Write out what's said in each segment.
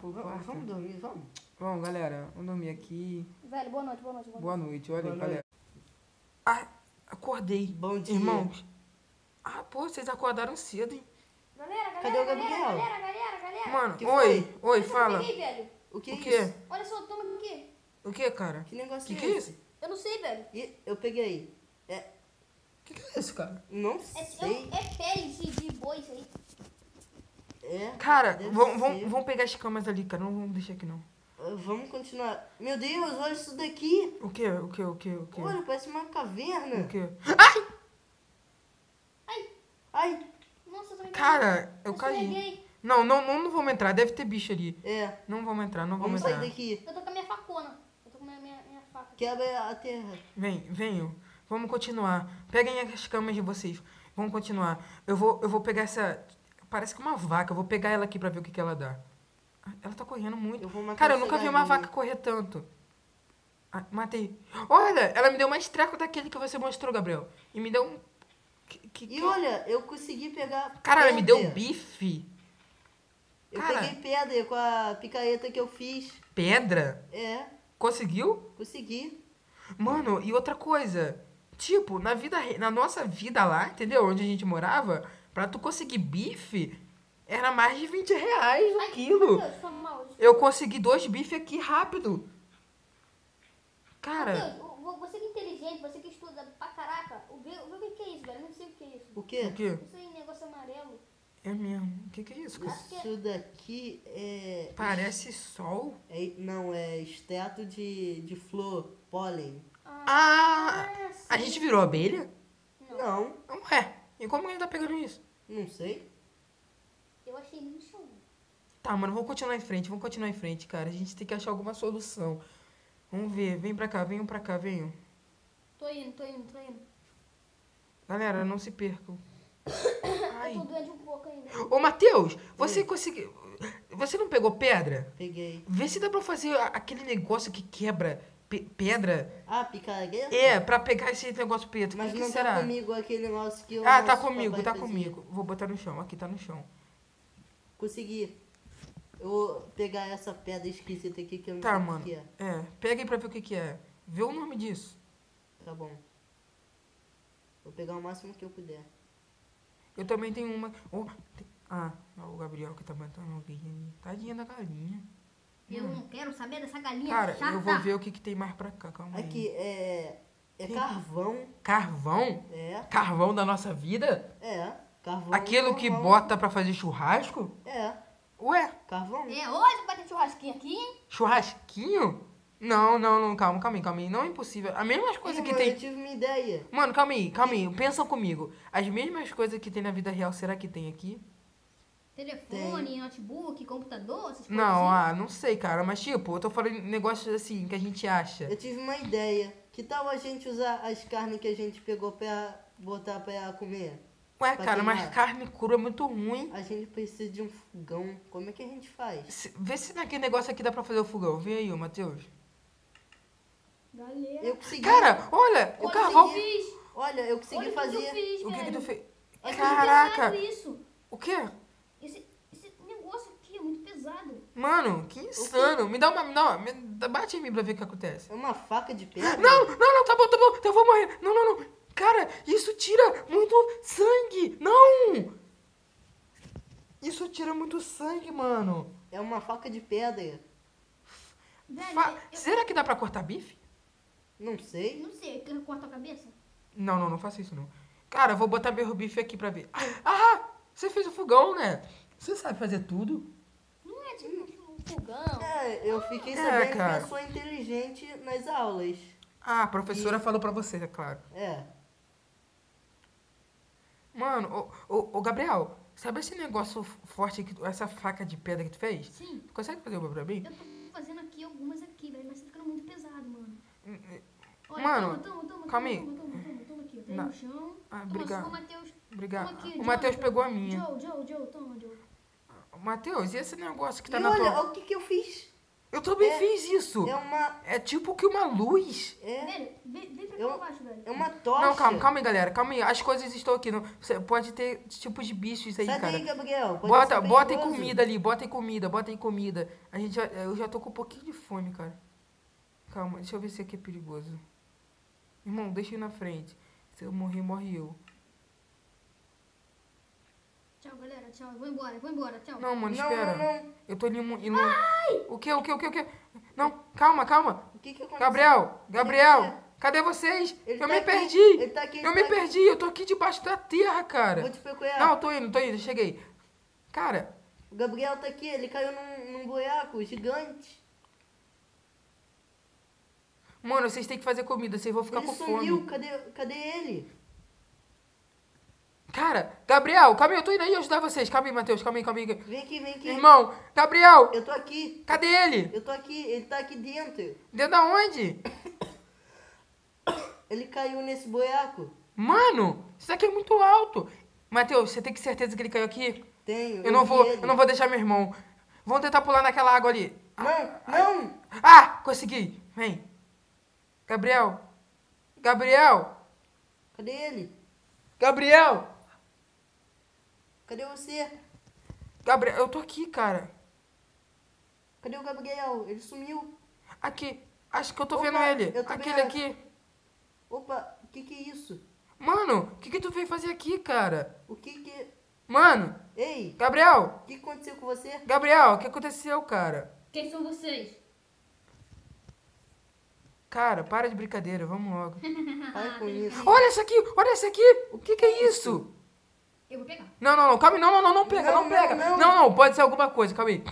pro Vamos, quarto. vamos dormir, vamos. Vamos, galera. Vamos dormir aqui. Velho, boa noite, boa noite, boa noite. Boa noite. Olha, Boa galera. Ah, acordei. Bom dia. Irmãos. Ah, pô, vocês acordaram cedo, hein? Galera, galera, Cadê o galera, Gabriel? galera, galera, galera. Mano, Que oi. foi? Oi, Olha fala. peguei, velho. O que O é quê? isso? Olha só, toma aqui. O que, cara? Que negócio Que é que é esse? Eu não sei, velho. Ih, eu peguei. É, O que, que é isso, cara? não É, sei. é pele de, de boi isso aí. É. Cara, vamos, ser. vamos, vamos pegar as camas ali, cara. Não vamos deixar aqui, não. Ah, Vamos continuar. Meu Deus, olha isso daqui. O que? O que? O que? O que? Olha, parece uma caverna. O que? Ai, Nossa, eu tô me Cara, eu eu caí. Não, não, não, não vamos entrar. Deve ter bicho ali. é. Não vamos entrar, não vamos, Vamos sair entrar. daqui. Eu tô com a minha facona. Eu tô com a minha, minha, minha faca. Quebra a terra. Vem, venham. Vamos continuar. Peguem as camas de vocês. Vamos continuar. Eu vou, eu vou pegar essa. Parece que uma vaca. Eu vou pegar ela aqui pra ver o que, que ela dá. Ah, Ela tá correndo muito. Eu Cara, eu nunca vi uma vaca correr tanto. Ah, matei. Olha, ela me deu mais treco daquele que você mostrou, Gabriel. E me deu um. Que, que, E que- olha, eu consegui pegar. Cara, ela me deu pedra. bife. Eu Cara. peguei pedra com a picareta que eu fiz. Pedra. É, Conseguiu? consegui. Mano, e outra coisa. Tipo, na vida, na nossa vida lá, entendeu? Onde a gente morava, pra tu conseguir bife, era mais de 20 reais o quilo. Matheus, foi mal. Eu consegui dois bifes aqui rápido. Cara, você que é inteligente, você que estuda pra caraca, o vê, vê o que que é isso, velho? Eu não sei o que é isso. O quê? o quê? Isso aí, negócio amarelo. É mesmo. O que, que é isso? cara? Que é- Isso daqui é. Parece sol. é- não, é extrato de, de flor, pólen. Ah! Ah, A gente virou abelha? Não, Ué, e como gente tá pegando isso? não sei. Eu achei ele no chão. Tá, mano, vamos continuar em frente, vamos continuar em frente, cara. A gente tem que achar alguma solução. Vamos ver, vem pra cá, venham pra cá, venham. Tô indo, tô indo, tô indo. Galera, não se percam. Ai. Eu tô doente um pouco ainda. Ô, Matheus, você conseguiu. Você não pegou pedra? Peguei. Vê se dá pra fazer aquele negócio que quebra pe- pedra. Ah, picareta? É, pra pegar esse negócio preto. Mas que, que não será? tá comigo aquele negócio que eu. Ah, tá comigo, tá comigo. Vou botar no chão. Aqui tá no chão. Consegui. Eu vou pegar essa pedra esquisita aqui que eu não Tá, sei o mano. que é. É, pega aí pra ver o que, que é. Vê o nome disso. Tá bom. Vou pegar o máximo que eu puder. Eu também tenho uma. Oh, tem- Ah, o Gabriel que tá matando alguém ali. Tadinha da galinha. Eu não quero saber dessa galinha Cara, chata. eu vou ver o que, que tem mais pra cá. Calma aí. Aqui é. É Tem- carvão. Carvão? É. Carvão da nossa vida? É. Carvão. Aquilo que normal. bota pra fazer churrasco? É. Ué, Carvão? É, hoje vai ter churrasquinho aqui, hein? churrasquinho? Não, não, não, calma, calma aí, calma aí. Não é impossível. As mesmas coisas Ih, que mano, tem. Eu tive uma ideia. Mano, calma aí, calma aí. Pensa comigo. As mesmas coisas que tem na vida real, será que tem aqui? Telefone, notebook, computador, essas coisas Não, assim. ah, não sei, cara. Mas tipo, eu tô falando negócios assim que a gente acha. Eu tive uma ideia. Que tal a gente usar as carnes que a gente pegou pra botar pra comer? Ué, Pra cara, mas queimar. carne crua é muito ruim. A gente precisa de um fogão. Como é que a gente faz? Se- Vê se naquele negócio aqui dá pra fazer o fogão. Vê aí, ô Matheus. Galera. Eu consegui. Cara, olha, o carvão. o eu fiz. Olha, eu consegui Olha fazer. o que eu fiz, O que que tu fez? Caraca! isso. O quê? Mano, que insano. Me dá uma. Me dá uma me bate em mim pra ver o que acontece. É uma faca de pedra? Não, não, não, tá bom, tá bom. Eu vou morrer. Não, não, não. Cara, isso tira muito sangue. Não! Isso tira muito sangue, mano. É uma faca de pedra. Velho, Fa- eu, Será que dá pra cortar bife? Não sei. não sei, quer cortar a cabeça? Não, não, não faça isso não. Cara, eu vou botar meu bife aqui pra ver. Ah, você fez o fogão, né? Você sabe fazer tudo? Não é tipo um fogão. É, eu fiquei É, sabendo cara. que eu sou inteligente nas aulas. Ah, a professora falou pra você, é claro. É. Mano, ô, ô, ô, Gabriel, sabe esse negócio forte, que tu- essa faca de pedra que tu fez? Sim, Tu consegue fazer uma pra mim? eu tô fazendo aqui algumas aqui, velho, mas tá ficando muito pesado, mano. Olha, Mano, toma, toma, toma, calma aí. toma, toma, toma, toma aqui, aí Na- no chão. Ah, Toma obrigado. Matheus. Obrigado. Toma aqui, O Joe. Matheus pegou a minha. Joe, Joe, Joe, toma, Joe. Matheus, e esse negócio que tá e na olha, tua... olha o que, que eu fiz. Eu também É- fiz isso. É uma. É tipo que uma luz. É, vem, vem pra cá Eu- velho. é uma tocha. Não, calma, calma aí, galera. Calma aí. As coisas estão aqui. Não, você pode ter tipos de bichos aí, Sai cara. daí, Gabriel. pode Bota, bota em comida ali, bota em comida, bota em comida. A gente já, eu já tô com um pouquinho de fome, cara. Calma, deixa eu ver se aqui é perigoso. Irmão, deixa eu ir na frente. Se eu morrer, morre eu. Tchau, galera. Tchau. Vou embora, vou embora. Tchau. Não, mano, Não, espera. não, não. Eu tô ali mu- indo. O que, o que, o que, o que? Não, calma, calma. O que que aconteceu? Gabriel, Gabriel, Cadê você? cadê vocês? Ele eu tá me aqui, perdi. ele tá aqui, ele eu me tá aqui. perdi, eu tô aqui debaixo da terra, cara. Vou te procurar. Não, eu tô indo, tô indo, cheguei. Cara, O Gabriel tá aqui, ele caiu num, num buraco gigante. mano, vocês têm que fazer comida, vocês vão ficar ele com sumiu, fome. cadê, cadê ele? Cara, Gabriel, calma aí, eu tô indo aí ajudar vocês. Calma aí, Matheus, calma aí, calma aí. Vem aqui, vem aqui. Irmão, Gabriel, Eu tô aqui, cadê ele? eu tô aqui, ele tá aqui dentro. Dentro da onde? Ele caiu nesse buraco. Mano, isso aqui é muito alto. Matheus, você tem que certeza que ele caiu aqui? Tenho. Eu não vi vou, ele. eu não vou deixar meu irmão. Vamos tentar pular naquela água ali. Não, não! Ah, consegui. Vem. Gabriel. Gabriel. Cadê ele? Gabriel. Cadê você? Gabriel, eu tô aqui, cara. Cadê o Gabriel? Ele sumiu. Aqui. Acho que eu tô Opa, vendo ele. eu Aquele acho. aqui. Opa, o que que é isso? Mano, o que que tu veio fazer aqui, cara? O que que... Mano, Ei, Gabriel. o que aconteceu com você? Gabriel, o que aconteceu, cara? Quem são vocês? Cara, para de brincadeira, vamos logo. Para com isso. Olha esse aqui, olha esse aqui. O que que é isso? Eu vou pegar. Não, não, não, calma aí, não, não, não, não pega, não, Não, pega. não, Não, não. não, pode ser alguma coisa, calma aí.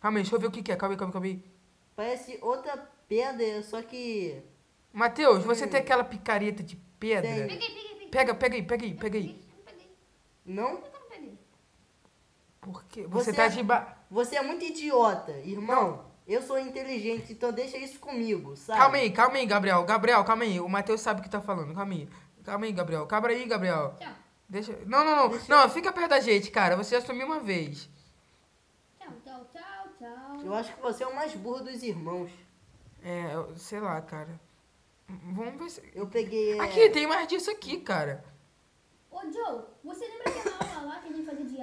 Calma aí, deixa eu ver o que que é, calma aí, calma aí, calma aí. Parece outra pedra, só que... Matheus, você tem aquela picareta de pedra? Peguei, peguei, peguei. Pega, pega aí, pega aí, pega aí. Não. Não? Por não quê? Você, Você tá de ba... Você é muito idiota, irmão. Eu sou inteligente, então deixa isso comigo, sabe? Calma aí, calma aí, Gabriel. Gabriel, calma aí. O Matheus sabe o que tá falando, calma aí. Calma aí, Gabriel. Cabra aí, Gabriel. Tchau. Deixa... Não, não, não. Não, fica perto da gente, cara. Você já sumiu uma vez. Tchau, tchau, tchau, tchau. Eu acho que você é o mais burro dos irmãos. É, eu- sei lá, cara. Vamos ver se... Eu peguei... é, Aqui, tem mais disso aqui, cara. Ô, Joe, você lembra aquela aula lá que a gente fazia de e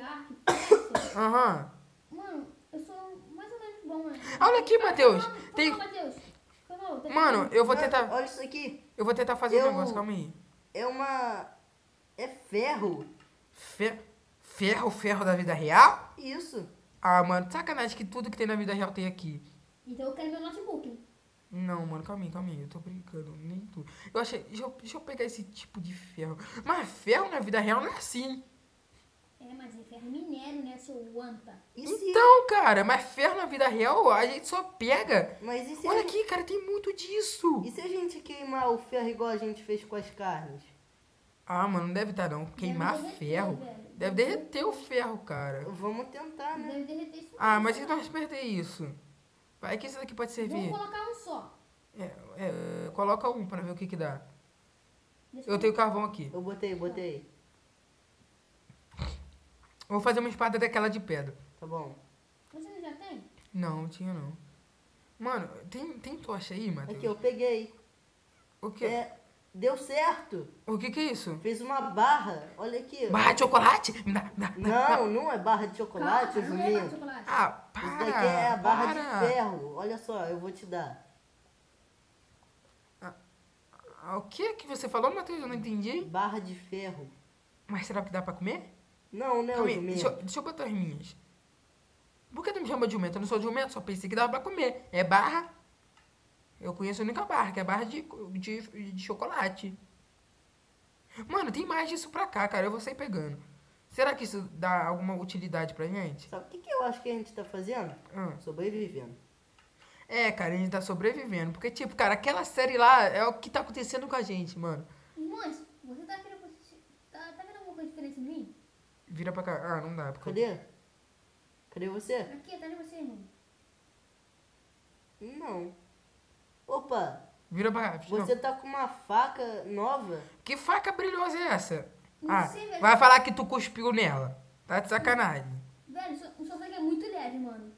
flecha? Aham. Mano, eu sou mais ou menos bom, né? Olha aqui, Matheus. Calma, calma, Tem- Matheus. Calma, tá Mano, eu vou tentar... Olha isso aqui. Eu vou tentar fazer um Eu- negócio, calma aí. É uma... É ferro. Fe- Ferro, ferro da vida real? Isso. Ah, mano, sacanagem que tudo que tem na vida real tem aqui. Então eu quero meu notebook. Não, mano, calma aí, calma aí, eu tô brincando, nem tudo. Eu achei, deixa eu, deixa eu pegar esse tipo de ferro. Mas ferro na vida real não é assim. É, mas é ferro minério, né, seu anta? Se... Então, cara, mas ferro na vida real a gente só pega. Mas e se, Olha a... aqui, cara, tem muito disso. e se a gente queimar o ferro igual a gente fez com as carnes? Ah, mano, não deve estar não. Queimar derreter, ferro. velho. Deve derreter o ferro, cara. Vamos tentar, né? Deve derreter isso. Ah, mas e se nós perder isso? Vai que isso daqui pode servir. Vamos colocar um só. É, é, coloca um pra ver o que que dá. Deixa Eu tenho carvão aqui. Eu botei, botei. Vou fazer uma espada daquela de pedra. Tá bom. Você não já tem? Não, não tinha não. Mano, tem, tem tocha aí, Matheus? Aqui, eu peguei. O que? É, deu certo. O que que é isso? Fez uma barra. Olha aqui. Barra de chocolate? Não, não é barra de chocolate, Calma, não é barra de chocolate. Ah, para, Isso daqui é a barra para. de ferro. Olha só, eu vou te dar. Ah, O que que você falou, Matheus? Eu não entendi. Barra de ferro. Mas será que dá pra comer? Não, não, Calma aí, Julinho. deixa, eu- deixa eu botar as minhas. Por que tu me chama de jumento? Eu não sou jumento, só pensei que dava pra comer. É barra. Eu conheço a única barra, que é barra de, de, de chocolate. Mano, tem mais disso pra cá, cara. Eu vou sair pegando. Será que isso dá alguma utilidade pra gente? Sabe o que, que eu acho que a gente tá fazendo? Ah. Sobrevivendo. É, cara, a gente tá sobrevivendo. Porque, tipo, cara, aquela série lá é o que tá acontecendo com a gente, mano. Irmãs, você tá vendo, tá, tá vendo alguma coisa diferente em mim? Vira pra cá. Ah, não dá. Porque... Cadê? Cadê você? Aqui, tá de você, irmão. Não. Opa, Vira pra cá. Não. você tá com uma faca nova? Que faca brilhosa é essa? Não ah, sei, velho. vai falar que tu cuspiu nela. Tá de sacanagem. Velho, o seu- sangue é muito leve, mano.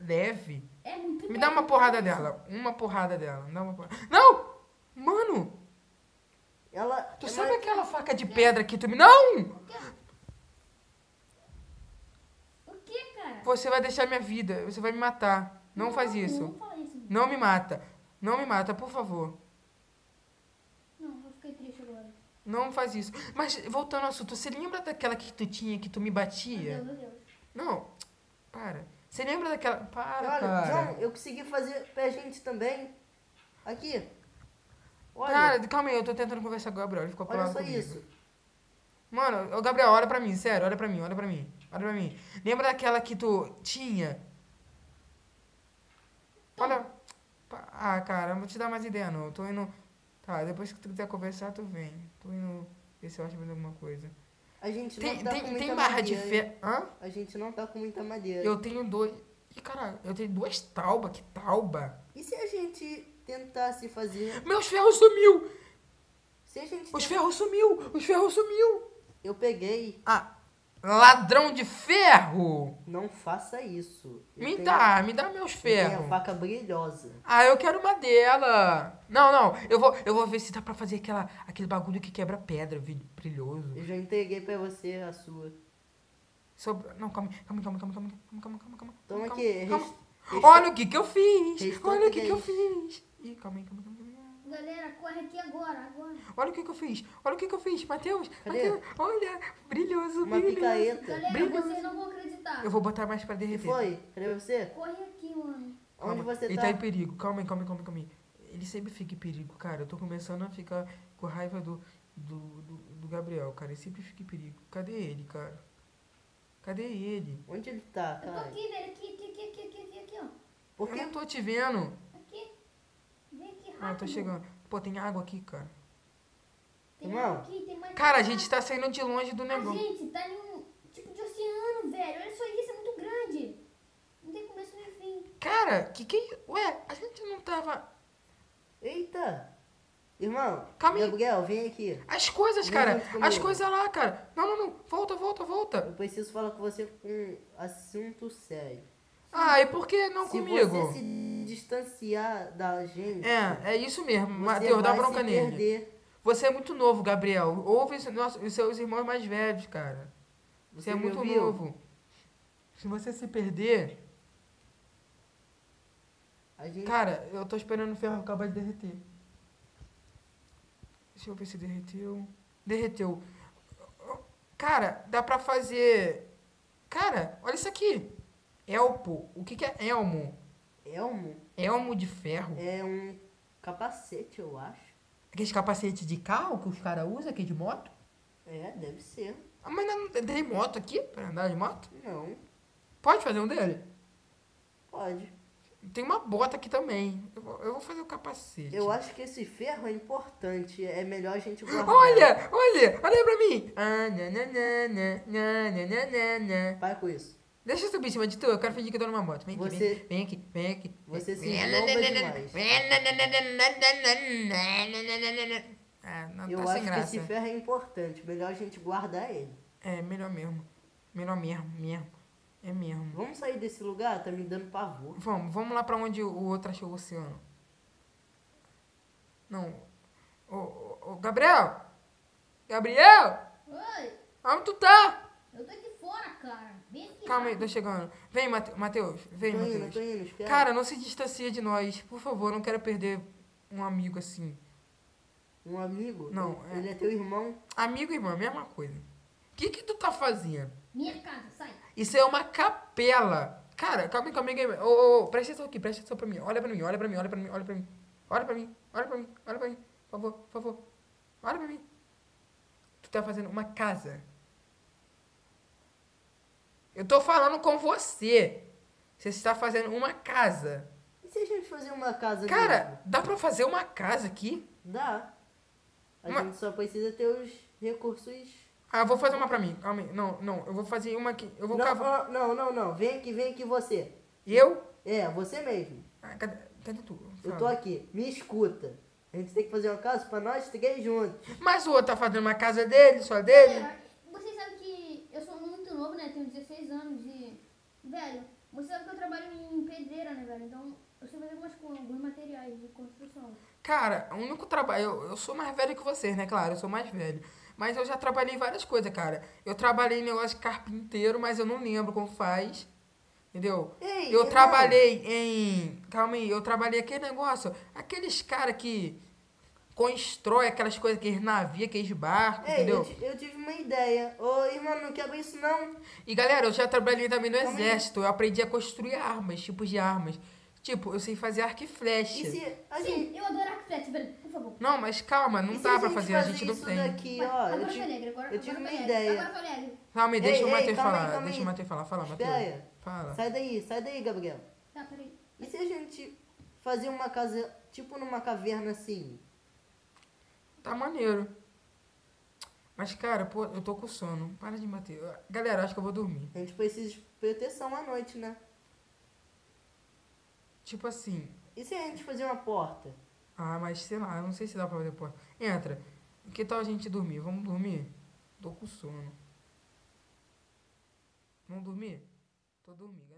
Leve. É muito Me dá uma porrada dela. Uma porrada dela. Me dá uma porrada. Não! Mano! Ela. Tu é sabe aquela faca de pedra que tu me. Não! O quê? O que, cara? Você vai deixar minha vida. Você vai me matar. Não faz isso. Não fala isso. Não me mata. Não me mata, por favor. Não, eu fiquei triste agora. Não faz isso. Mas, voltando ao assunto, você lembra daquela que tu tinha, que tu me Meu batia? Deus, meu Deus. Não. Para. Você lembra daquela. Para, Olha, cara. João, eu consegui fazer pra gente também. Aqui. Olha, Cara, calma aí, eu tô tentando conversar com o Gabriel. Ele ficou olha só comigo. isso. Mano, ô Gabriel, olha pra mim, sério, olha pra mim, olha pra mim. Olha pra mim. Lembra daquela que tu tinha? Olha. Pa- Ah, cara, não vou te dar mais ideia não. Eu tô indo. Tá, depois que tu quiser conversar, tu vem. Tô indo ver se eu acho mais alguma coisa. A gente Tem, não tá tem, com muita tem barra de madeira. ferro. Hã? A gente não tá com muita madeira. Eu tenho dois. Ih, caralho, eu tenho duas taubas, que tauba? E se a gente tentasse fazer. Meus ferros sumiu! Se a gente. Os tent- ferros sumiu! Os ferros sumiu! Eu peguei. Ah, ladrão de ferro! Não faça isso. Eu Me tenho- dá, me dá meus eu tenho a ferros. faca brilhosa. Ah, eu quero uma dela. Não, não, eu vou, eu vou ver se dá pra fazer aquela, aquele bagulho que quebra pedra, brilhoso. Eu já entreguei pra você a sua. Sobre- Não, calma, calma, calma, calma, calma, calma, calma, calma. Toma calma, aqui. calma. res- res- Olha o que que eu fiz. Olha o que que eu fiz. Ih, calma aí, calma, calma. Galera, corre aqui agora, agora. Olha o que que eu fiz. Olha o que que eu fiz, Matheus. Olha, brilhoso, Uma brilhoso. picareta. Galera, Brilhoso. vocês não vão acreditar. Eu vou botar mais pra O que derreter. foi? Cadê você? Corre aqui, mano. Calma, Onde você Ele tá? tá em perigo. Calma aí, calma aí, calma aí, calma aí. Ele sempre fica em perigo, cara. Eu tô começando a ficar com raiva do, do, do, do Gabriel, cara. Ele sempre fica em perigo. Cadê ele, cara? Cadê ele? Onde ele tá, Eu tô cara? aqui, velho. Aqui, aqui, aqui, aqui, aqui, aqui, aqui, ó. Por Eu que não tô te vendo. Aqui. Vem aqui rápido. Ah, eu tô chegando. Pô, tem água aqui, cara. Tem Irmão. água aqui, tem mais Cara, a gente tá saindo de longe do A negócio. gente tá em um tipo de oceano, velho. Olha só isso, é muito grande. Não tem começo nem fim. Cara, que que... Ué, a gente não tava... Eita! Irmão, Calma aí. Gabriel, vem aqui. As coisas, Vem cara. junto comigo. As coisas lá, cara. Não, não, não. Volta, volta, volta. Eu preciso falar com você com um assunto sério. Ah, e por que não se comigo? você se distanciar da gente, É, é isso mesmo. você Matheus, dá bronca nele. perder. Você é muito novo, Gabriel. Ouve os, nossos- os seus irmãos mais velhos, cara. Você, é me muito ouviu? novo. Se você se perder. Gente... Cara, eu tô esperando o ferro acabar de derreter. Deixa eu ver se derreteu. Derreteu. Cara, dá pra fazer. Cara, olha isso aqui. Elpo. O que, que é elmo? Elmo Elmo de ferro. é um capacete, eu acho. Aqueles capacetes de carro que os caras usam aqui de moto. É, deve ser. Ah, mas não tem moto aqui pra andar de moto? Não, Pode fazer um dele? pode. Tem uma bota aqui também. Eu vou, eu vou fazer o capacete. Eu acho que esse ferro é importante. É melhor a gente guardar. Olha, olha, olha pra mim. Ah, na, na, na, na, na, na, na, na, na. Para com isso. Deixa eu subir em cima de tu, eu quero fingir que eu tô numa moto. Vem aqui, Você- vem, vem aqui, vem aqui. você se Vem. esnoba demais. Ah, não, Eu tá acho que esse ferro é importante. Melhor a gente guardar ele. É, melhor mesmo. Melhor mesmo, mesmo. É mesmo. Vamos sair desse lugar? Tá me dando pavor. Vamos, vamos lá pra onde o outro achou o oceano. Não. Ô, ô, ô, Gabriel! Gabriel! Oi, Onde tu tá? eu tô aqui fora, cara. Vem aqui. Calma aí, tô chegando. Vem, Mate- Matheus. Vem, tô indo, Matheus. tô indo, espera. Cara, não se distancia de nós. Por favor, não quero perder um amigo assim. Um amigo? Não, Ele, é. ele é teu irmão? Amigo e irmão, mesma coisa. O que que tu tá fazendo? Minha casa, sai. Isso é uma capela. Cara, calma aí, calma aí. calma aí. Ô, ô, ô, presta atenção aqui, presta atenção pra mim. Olha pra mim, olha pra mim, olha pra mim, olha pra mim. Olha pra mim, olha pra mim, olha pra mim. Por favor, por favor. Olha pra mim. Tu tá fazendo uma casa. Eu tô falando com você. Você está fazendo uma casa. E se a gente fazer uma casa Cara, dá pra fazer uma casa aqui? mesmo? Dá. A Uma- gente só precisa ter os recursos. Ah, eu vou fazer uma pra mim. Calma aí. Não, não. Eu vou fazer uma aqui. Eu vou Não, cavar. não, não, não. Vem aqui, vem aqui você. Eu? É, você mesmo. Ah, cadê, cadê tu? Eu Fala. tô aqui. Me escuta. A gente tem que fazer uma casa pra nós três juntos. Mas o outro tá fazendo uma casa dele, só dele? Galera, vocês sabem que eu sou muito novo, né? Tenho 16 anos e. Velho, Você sabe que eu trabalho em pedreira, né, velho? Então eu sei fazer algumas coisas, alguns materiais de construção. Cara, o único trabalho. Eu, eu sou mais velho que vocês, né? Claro, eu sou mais velho. Mas eu já trabalhei em várias coisas, cara. Eu trabalhei em negócio de carpinteiro, mas eu não lembro como faz. Entendeu? Ei, Eu irmão, trabalhei em. Calma aí, eu trabalhei aquele negócio. Aqueles caras que constrói aquelas coisas, aqueles navios, aqueles barcos, Ei, entendeu? eu, eu tive uma ideia. Ô, irmão, não quebra isso não. E galera, eu já trabalhei também no aí. exército. Eu aprendi a construir armas, tipos de armas. Tipo, eu sei fazer arco e flecha. E se a Sim, gente... eu adoro arco e flecha, velho. Por favor. Não, mas calma, não e dá pra gente fazer, a gente não isso tem. daqui, ó. agora Eu foi tive, alegre, agora, eu tive uma foi alegre. ideia. Agora foi alegre. Calma aí, deixa Ei, o Matheus aí, falar. calma deixa aí. o Matheus falar. Fala, Matheus. Fala. Sai daí, sai daí, Gabriel. Tá, peraí. E se a gente fazer uma casa, tipo numa caverna assim? Tá maneiro. Mas, cara, pô, eu tô com sono. Para de bater. Galera, acho que eu vou dormir. A gente precisa de proteção à noite, né? Tipo assim. E se a gente fazer uma porta? Ah, mas sei lá, eu não sei se dá pra fazer porta. Entra. Que tal a gente dormir? Vamos dormir? Tô com sono. Vamos dormir? Tô dormindo.